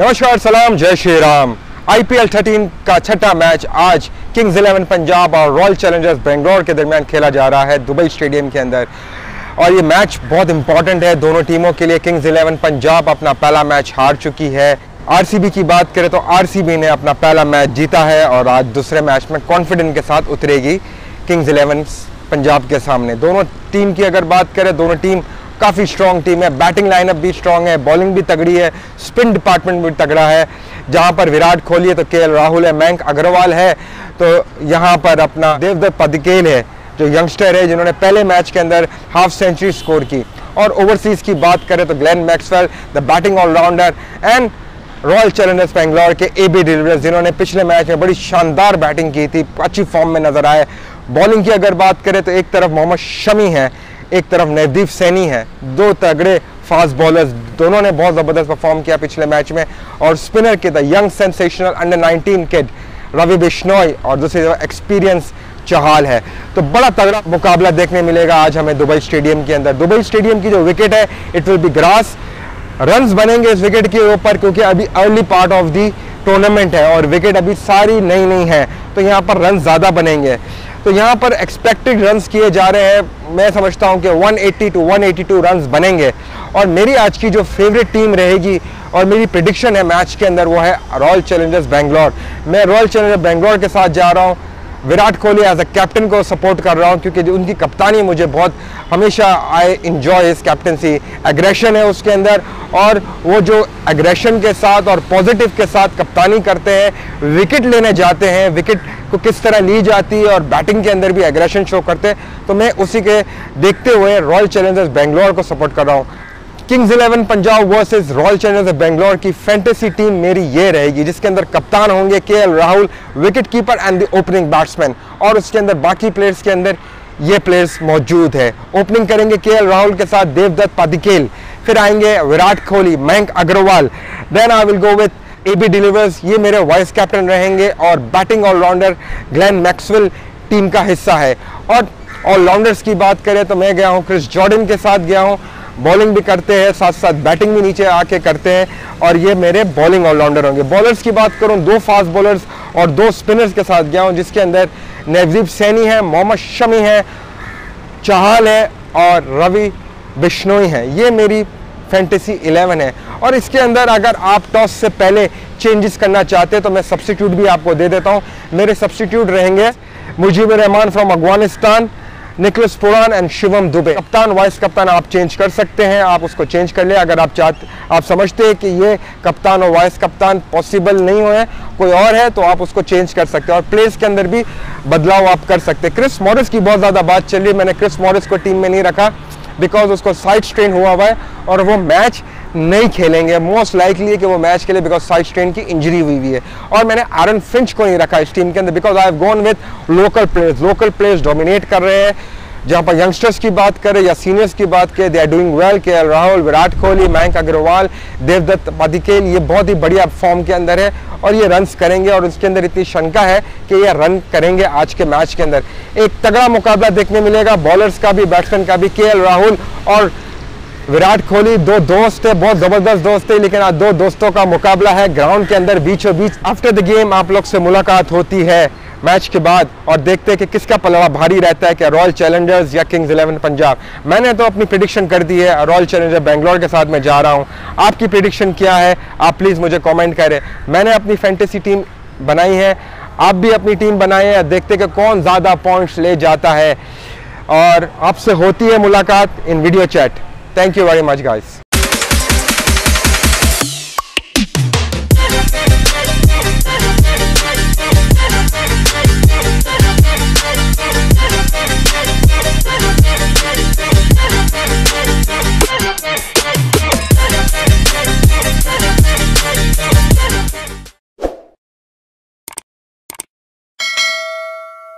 नमस्कार, सलाम, जय श्री राम। आईपीएल 13 का छठा मैच आज किंग्स इलेवन पंजाब और रॉयल चैलेंजर्स बेंगलोर के दरमियान खेला जा रहा है दुबई स्टेडियम के अंदर। और ये मैच बहुत इंपॉर्टेंट है दोनों टीमों के लिए। किंग्स इलेवन पंजाब अपना पहला मैच हार चुकी है। आरसीबी की बात करें तो आरसीबी ने अपना पहला मैच जीता है और आज दूसरे मैच में कॉन्फिडेंट के साथ उतरेगी किंग्स इलेवन पंजाब के सामने। दोनों टीम की अगर बात करें, दोनों टीम काफ़ी स्ट्रॉन्ग टीम है। बैटिंग लाइनअप भी स्ट्रॉन्ग है बॉलिंग भी तगड़ी है स्पिन डिपार्टमेंट भी तगड़ा है। जहाँ पर विराट कोहली है तो के राहुल है, मयंक अग्रवाल है। तो यहाँ पर अपना देवदत्त पदकेल है, जो यंगस्टर है, जिन्होंने पहले मैच के अंदर हाफ़ सेंचुरी स्कोर की। और ओवरसीज की बात करें तो Glenn Maxwell the batting allrounder and Royal Challengers Bangalore के ए बी डिलीवर्स जिन्होंने पिछले मैच में बड़ी शानदार बैटिंग की थी, अच्छी फॉर्म में नज़र आए। बॉलिंग की अगर बात करें तो एक तरफ़ मोहम्मद शमी है एक तरफ़ नवदीप सैनी है, दो तगड़े फास्ट बॉलर्स दोनों ने बहुत ज़बरदस्त परफॉर्म किया पिछले मैच में। और स्पिनर के the young sensational under 19 kid Ravi Bishnoi और दूसरी तरफ़ एक्सपीरियंस चहाल है। तो बड़ा तगड़ा मुकाबला देखने मिलेगा आज हमें दुबई स्टेडियम के अंदर। दुबई स्टेडियम की जो विकेट है it will be grass run बनेंगे इस विकेट के ऊपर, क्योंकि अभी early part of the tournament है, और विकेट अभी सारी नई नई है। तो यहाँ पर रन ज़्यादा बनेंगे। तो यहाँ पर एक्सपेक्टेड रन्स किए जा रहे हैं। मैं समझता हूँ कि 180 टू वन 182 रन्स बनेंगे। और मेरी आज की जो फेवरेट टीम रहेगी और मेरी प्रडिक्शन है मैच के अंदर, वो है रॉयल चैलेंजर्स बेंगलोर मैं रॉयल चैलेंजर्स बेंगलोर के साथ जा रहा हूँ। Virat Kohli as a captain को सपोर्ट कर रहा हूँ, क्योंकि उनकी कप्तानी मुझे बहुत हमेशा I enjoy his captaincy aggression है उसके अंदर, और वो जो एग्रेशन के साथ और पॉजिटिव के साथ कप्तानी करते हैं विकेट लेने जाते हैं विकेट को किस तरह ली जाती है और बैटिंग के अंदर भी एग्रेशन शो करते हैं तो मैं उसी के देखते हुए रॉयल चैलेंजर्स बेंगलोर को सपोर्ट कर रहा हूँ। Kings Eleven Punjab versus Royal Challengers Bangalore की फैंटेसी टीम मेरी ये रहेगी, जिसके अंदर कप्तान होंगे के L Rahul wicket keeper and the opening batsman और उसके अंदर बाकी प्लेयर्स के अंदर ये प्लेयर्स मौजूद है। ओपनिंग करेंगे के एल राहुल के साथ देवदत्त पादिकेल, फिर आएँगे Virat Kohli, Mayank Agarwal. Then I will go with A B de Villiers ये मेरे वाइस कैप्टन रहेंगे। और batting all rounder Glenn Maxwell team का हिस्सा है। और ऑलराउंडर्स की बात करें तो मैं गया हूँ क्रिस जॉर्डन के साथ गया हूँ। बॉलिंग भी करते हैं साथ साथ बैटिंग भी नीचे आके करते हैं और ये मेरे बॉलिंग ऑलराउंडर होंगे। बॉलर्स की बात करूँ, दो फास्ट बॉलर्स और दो स्पिनर्स के साथ गया हूँ, जिसके अंदर नवदीप सैनी है, मोहम्मद शमी है, चाहल है और रवि बिश्नोई है। ये मेरी फैंटेसी 11 है। और इसके अंदर अगर आप टॉस से पहले चेंजेस करना चाहते हैं तो मैं सब्सिट्यूट भी आपको दे देता हूँ। मेरे सब्सिट्यूट रहेंगे Mujeeb Rahman from Afghanistan Nicholas Pooran and Shivam Dube. कप्तान वाइस कप्तान, आप चेंज कर सकते हैं, आप उसको चेंज कर ले, अगर आप चाहते, आप समझते हैं कि ये कप्तान और वाइस कप्तान पॉसिबल नहीं हुए कोई और है तो आप उसको चेंज कर सकते हैं और प्लेस के अंदर भी बदलाव आप कर सकते हैं। क्रिस मॉरिस की बहुत ज़्यादा बात चल रही है मैंने क्रिस मॉरिस को टीम में नहीं रखा। बिकॉज़ उसको साइड स्ट्रेन हुआ हुआ है और वो मैच नहीं खेलेंगे। मोस्ट लाइकली कि वो मैच खेले बिकॉज़ साइड स्ट्रेन की इंजरी हुई हुई है। और मैंने आरन फिंच को नहीं रखा इस टीम के अंदर because I have gone with local players local players dominate कर रहे हैं। जहाँ पर यंगस्टर्स की बात करें या सीनियर्स की बात करें दे आर डूइंग वेल के राहुल विराट कोहली, मयंक अग्रवाल, देवदत्त पदिकेल ये बहुत ही बढ़िया फॉर्म के अंदर है और ये रन्स करेंगे और उसके अंदर इतनी शंका है कि ये रन करेंगे आज के मैच के अंदर। एक तगड़ा मुकाबला देखने मिलेगा बॉलर्स का भी बैट्समैन का भी के राहुल और विराट कोहली, दो दोस्त है, बहुत ज़बरदस्त दोस्त है, लेकिन आज दो दोस्तों का मुकाबला है। ग्राउंड के अंदर बीचों बीच आफ्टर द गेम आप लोग से मुलाकात होती है। मैच के बाद और देखते हैं कि किसका पलड़ा भारी रहता है, क्या रॉयल चैलेंजर्स या किंग्स इलेवन पंजाब। मैंने तो अपनी प्रिडिक्शन कर दी है रॉयल चैलेंजर बेंगलोर के साथ मैं जा रहा हूँ। आपकी प्रिडिक्शन क्या है? आप प्लीज़ मुझे कॉमेंट करें। मैंने अपनी फैंटेसी टीम बनाई है, आप भी अपनी टीम बनाए हैं देखते कि कौन ज़्यादा पॉइंट्स ले जाता है। और आपसे होती है मुलाकात इन video chat thank you very much guys